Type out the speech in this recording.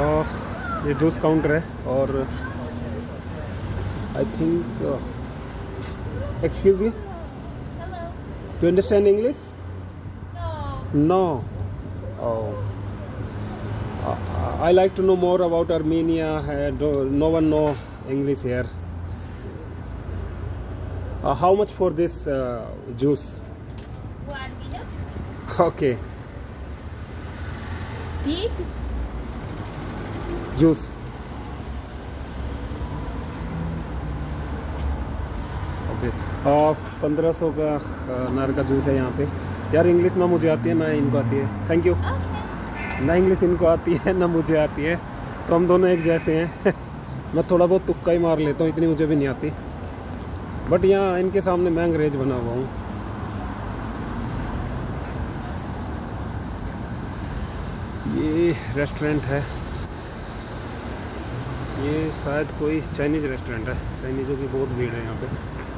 और ये juice counter है और I think excuse me Hello. You understand English No. No. Oh. Uh, I like to know more about Armenia. Uh, do- no one know English here. Uh, how much for this uh, juice? One minute. Okay, Big. juice. Okay. पंद्रह सौ का अनार का juice है यहाँ पे। यार English ना मुझे आती है ना इनको आती है। Thank you Okay. ना इंग्लिश इनको आती है ना मुझे आती है। तो हम दोनों एक जैसे हैं। मैं थोड़ा बहुत तुक्का ही मार लेता हूँ इतनी मुझे भी नहीं आती। बट यहाँ इनके सामने मैं अंग्रेज़ बना हुआ हूँ। ये रेस्टोरेंट है। ये शायद कोई चाइनीज़ रेस्टोरेंट है। चाइनीज़ों की बहुत भीड़ है यहाँ पे।